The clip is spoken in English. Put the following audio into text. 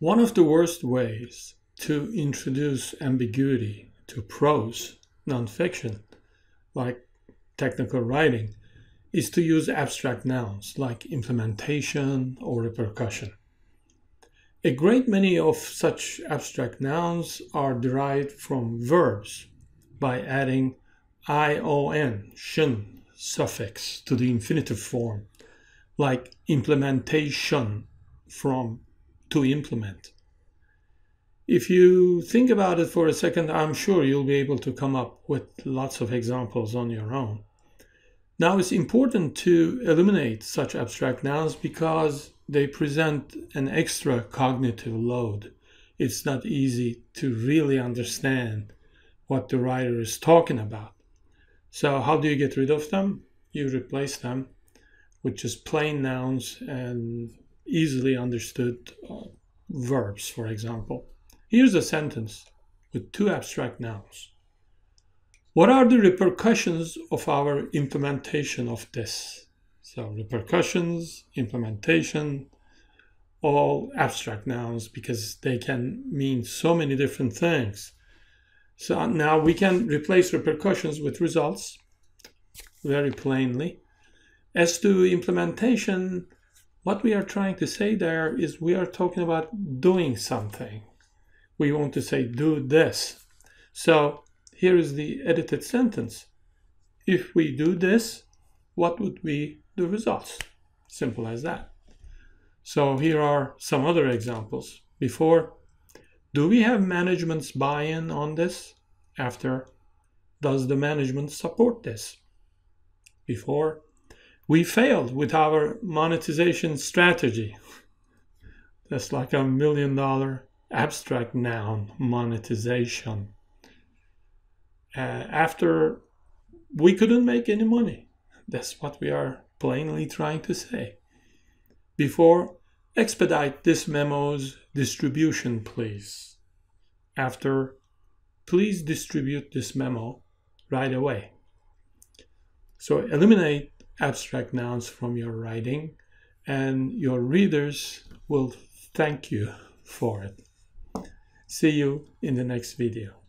One of the worst ways to introduce ambiguity to prose nonfiction, like technical writing, is to use abstract nouns like implementation or repercussion. A great many of such abstract nouns are derived from verbs by adding ion, shin suffix to the infinitive form, like implementation from to implement. If you think about it for a second, I'm sure you'll be able to come up with lots of examples on your own. Now, it's important to eliminate such abstract nouns because they present an extra cognitive load. It's not easy to really understand what the writer is talking about. So, how do you get rid of them? You replace them with just plain nouns and easily understood uh, verbs, for example. Here's a sentence with two abstract nouns. What are the repercussions of our implementation of this? So, repercussions, implementation, all abstract nouns because they can mean so many different things. So, now we can replace repercussions with results very plainly. As to implementation, what we are trying to say there is we are talking about doing something. We want to say, do this. So here is the edited sentence. If we do this, what would be the results? Simple as that. So here are some other examples. Before, do we have management's buy-in on this? After, does the management support this? Before, we failed with our monetization strategy. That's like a million dollar abstract noun, monetization. Uh, after we couldn't make any money. That's what we are plainly trying to say. Before, expedite this memo's distribution, please. After, please distribute this memo right away. So eliminate abstract nouns from your writing, and your readers will thank you for it. See you in the next video.